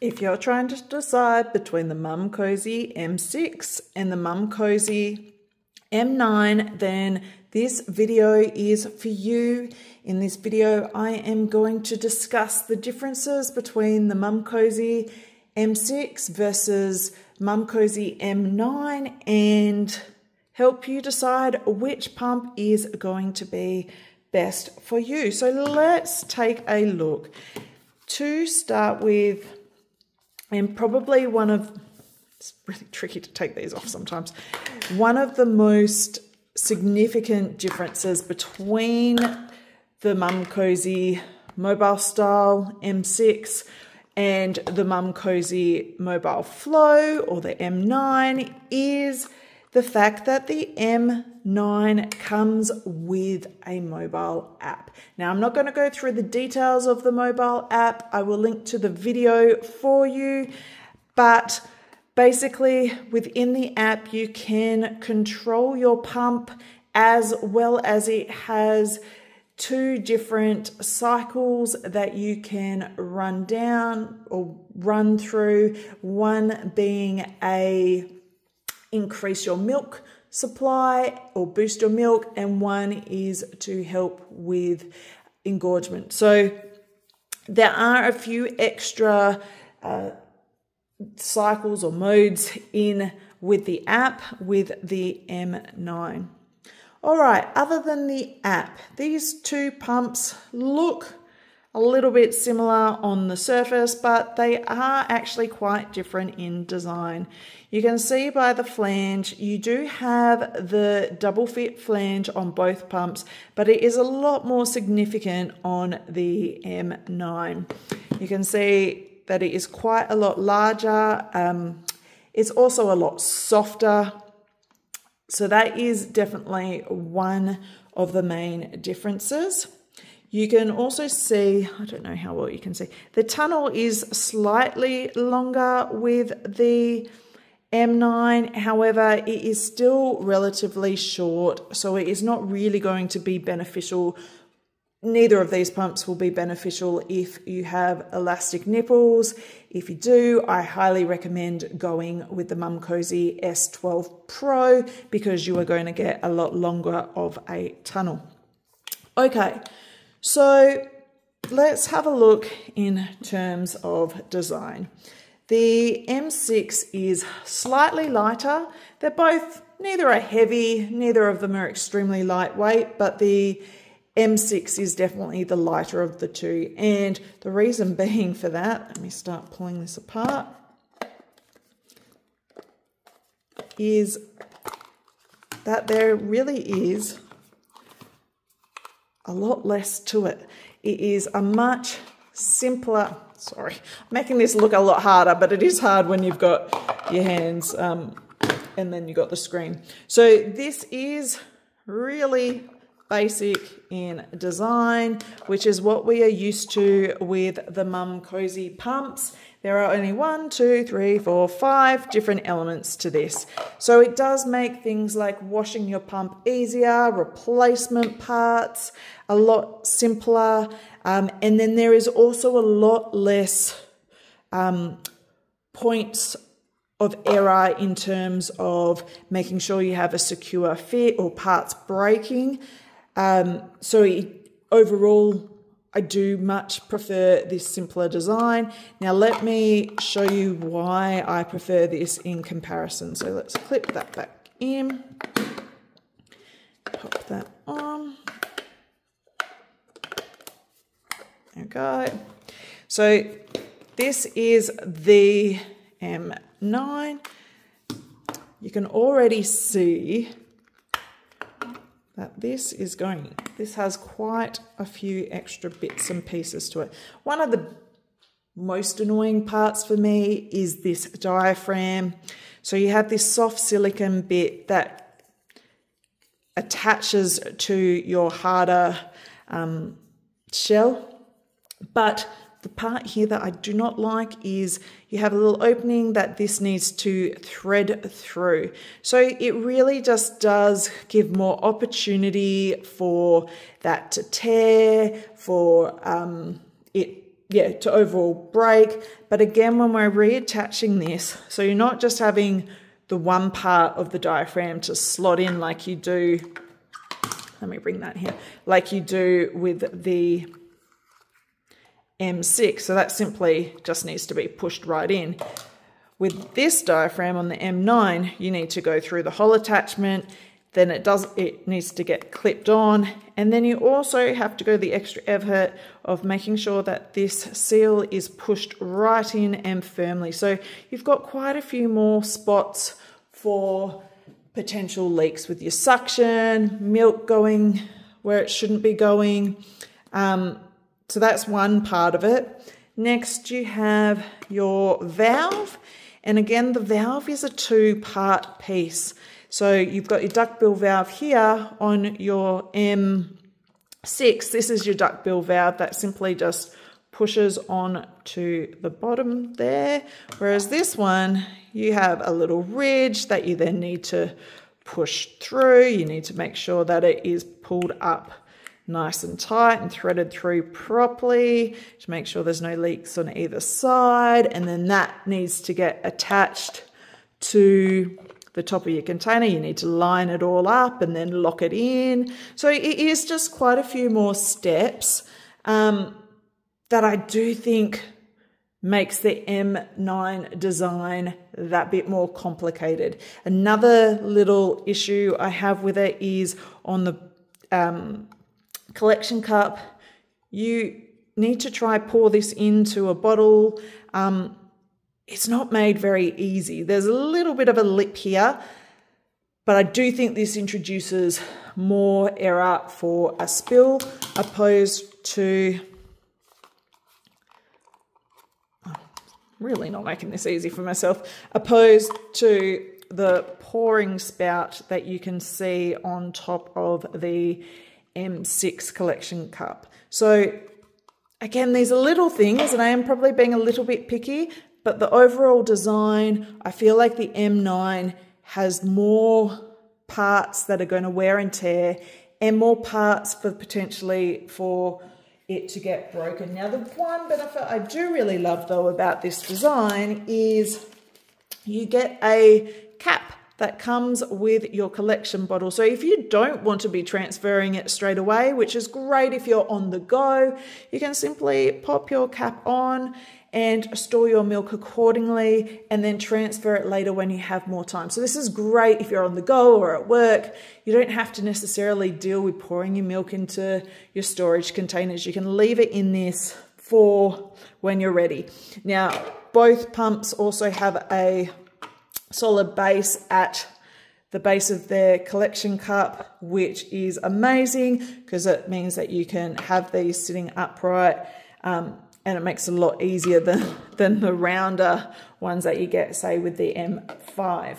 If you're trying to decide between the Momcozy M6 and the Momcozy M9, then this video is for you. In this video, I am going to discuss the differences between the Momcozy M6 versus Momcozy M9 and help you decide which pump is going to be best for you. So let's take a look. To start with, and probably one of it's really tricky to take these off sometimes. One of the most significant differences between the Momcozy Mobile Style M6 and the Momcozy Mobile Flow or the M9 is the fact that the M9 comes with a mobile app. Now, I'm not going to go through the details of the mobile app. I will link to the video for you, but basically within the app, you can control your pump as well as it has two different cycles that you can run down or run through, one being a increase your milk supply or boost your milk, and one is to help with engorgement. So there are a few extra uh, cycles or modes in with the app with the M9. All right, other than the app, these two pumps look a little bit similar on the surface, but they are actually quite different in design. You can see by the flange, you do have the double fit flange on both pumps, but it is a lot more significant on the M9. You can see that it is quite a lot larger. Um, it's also a lot softer. So that is definitely one of the main differences. You can also see, I don't know how well you can see, the tunnel is slightly longer with the M9. However, it is still relatively short, so it is not really going to be beneficial. Neither of these pumps will be beneficial if you have elastic nipples. If you do, I highly recommend going with the Momcozy S12 Pro because you are going to get a lot longer of a tunnel. Okay, so let's have a look in terms of design. The M6 is slightly lighter. They're both, neither are heavy, neither of them are extremely lightweight, but the M6 is definitely the lighter of the two. And the reason being for that, let me start pulling this apart, is that there really is a lot less to it. It is a much simpler, sorry, making this look a lot harder, but it is hard when you've got your hands um, and then you've got the screen. So this is really basic in design, which is what we are used to with the Momcozy pumps. There are only one, two, three, four, five different elements to this. So it does make things like washing your pump easier, replacement parts a lot simpler. Um, and then there is also a lot less um, points of error in terms of making sure you have a secure fit or parts breaking. Um, so it, overall, I do much prefer this simpler design. Now let me show you why I prefer this in comparison. So let's clip that back in, pop that on. There we go. So this is the M9. You can already see that this is going, this has quite a few extra bits and pieces to it. One of the most annoying parts for me is this diaphragm. So you have this soft silicon bit that attaches to your harder um, shell. But the part here that I do not like is you have a little opening that this needs to thread through. So it really just does give more opportunity for that to tear, for um, it yeah, to overall break. But again, when we're reattaching this, so you're not just having the one part of the diaphragm to slot in like you do, let me bring that here, like you do with the M6. So that simply just needs to be pushed right in. With this diaphragm on the M9, you need to go through the whole attachment, then it does it needs to get clipped on, and then you also have to go the extra effort of making sure that this seal is pushed right in and firmly. So you've got quite a few more spots for potential leaks with your suction, milk going where it shouldn't be going. Um, so that's one part of it. Next, you have your valve. And again, the valve is a two-part piece. So you've got your duckbill valve here on your M6. This is your duckbill valve that simply just pushes on to the bottom there. Whereas this one, you have a little ridge that you then need to push through. You need to make sure that it is pulled up nice and tight and threaded through properly to make sure there's no leaks on either side. And then that needs to get attached to the top of your container. You need to line it all up and then lock it in. So it is just quite a few more steps um, that I do think makes the M9 design that bit more complicated. Another little issue I have with it is on the um, collection cup. You need to try pour this into a bottle. Um, it's not made very easy. There's a little bit of a lip here, but I do think this introduces more error for a spill opposed to really not making this easy for myself, opposed to the pouring spout that you can see on top of the M6 collection cup. So again, these are little things and I am probably being a little bit picky, but the overall design, I feel like the M9 has more parts that are going to wear and tear and more parts for potentially for it to get broken. Now, the one benefit I do really love though about this design is you get a that comes with your collection bottle. So if you don't want to be transferring it straight away, which is great if you're on the go, you can simply pop your cap on and store your milk accordingly and then transfer it later when you have more time. So this is great if you're on the go or at work. You don't have to necessarily deal with pouring your milk into your storage containers. You can leave it in this for when you're ready. Now, both pumps also have a solid base at the base of their collection cup, which is amazing because it means that you can have these sitting upright um, and it makes it a lot easier than, than the rounder ones that you get, say, with the M5.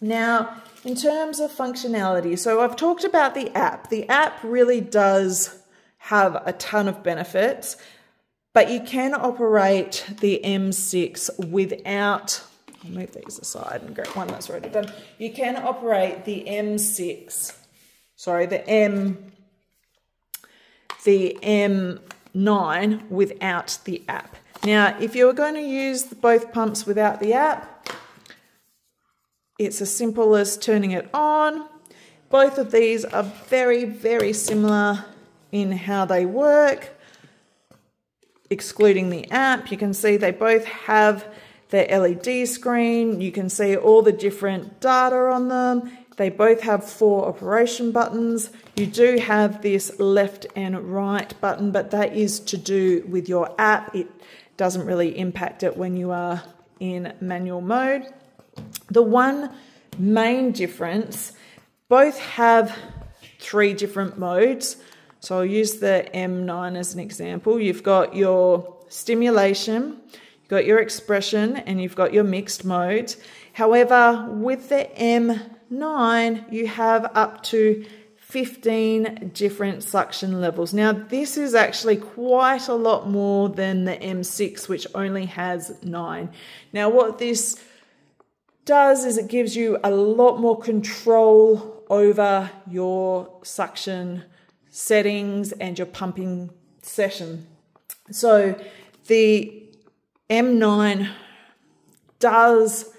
Now, in terms of functionality, so I've talked about the app. The app really does have a ton of benefits, but you can operate the M6 without I'll move these aside and get one that's already done. You can operate the M6, sorry, the M, the M9 without the app. Now, if you're going to use both pumps without the app, it's as simple as turning it on. Both of these are very, very similar in how they work. Excluding the app, you can see they both have their LED screen. You can see all the different data on them. They both have four operation buttons. You do have this left and right button, but that is to do with your app. It doesn't really impact it when you are in manual mode. The one main difference, both have three different modes. So I'll use the M9 as an example. You've got your stimulation, got your expression and you've got your mixed modes. However, with the M9, you have up to 15 different suction levels. Now, this is actually quite a lot more than the M6, which only has nine. Now, what this does is it gives you a lot more control over your suction settings and your pumping session. So the M9 does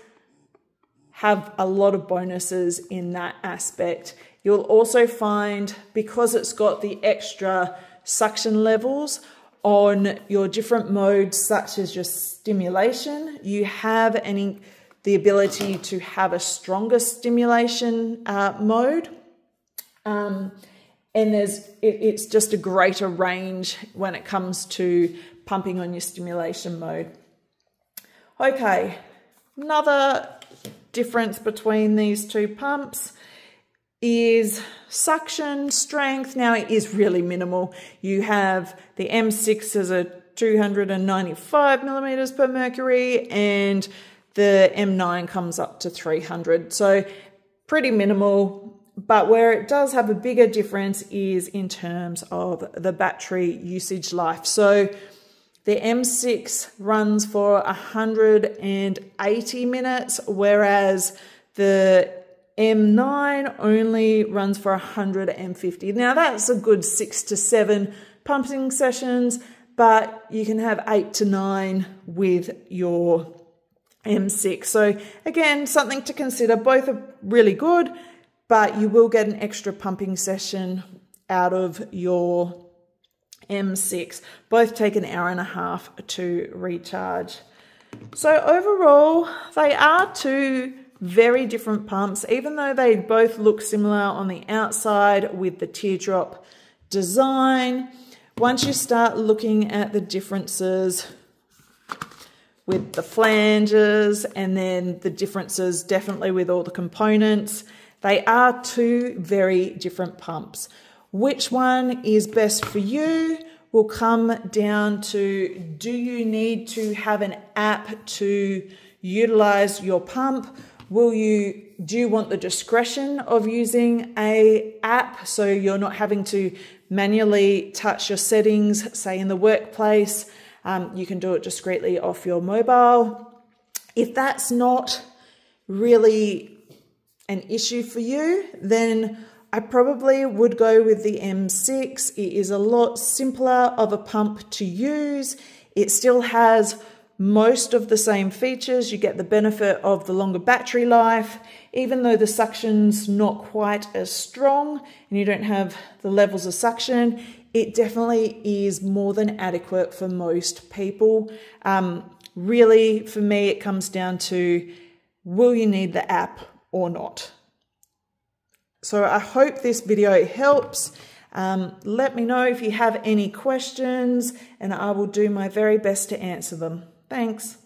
have a lot of bonuses in that aspect. You'll also find because it's got the extra suction levels on your different modes, such as your stimulation, you have any the ability to have a stronger stimulation uh, mode. Um, and there's it, it's just a greater range when it comes to pumping on your stimulation mode. Okay, another difference between these two pumps is suction strength. Now it is really minimal. You have the M6 as a 295 millimeters per mercury and the M9 comes up to 300. So pretty minimal. But where it does have a bigger difference is in terms of the battery usage life. So the M6 runs for 180 minutes, whereas the M9 only runs for 150. Now that's a good six to seven pumping sessions, but you can have eight to nine with your M6. So again, something to consider. Both are really good, but you will get an extra pumping session out of your M6. Both take an hour and a half to recharge. So overall, they are two very different pumps, even though they both look similar on the outside with the teardrop design. Once you start looking at the differences with the flanges and then the differences definitely with all the components, they are two very different pumps. Which one is best for you will come down to do you need to have an app to utilize your pump Will you do you want the discretion of using a app so you're not having to manually touch your settings, say in the workplace? Um, you can do it discreetly off your mobile. If that's not really an issue for you, then I probably would go with the M6. It is a lot simpler of a pump to use. It still has most of the same features. You get the benefit of the longer battery life, even though the suction's not quite as strong and you don't have the levels of suction, it definitely is more than adequate for most people. Um, really, for me, it comes down to will you need the app or not? So I hope this video helps. Um, let me know if you have any questions and I will do my very best to answer them. Thanks.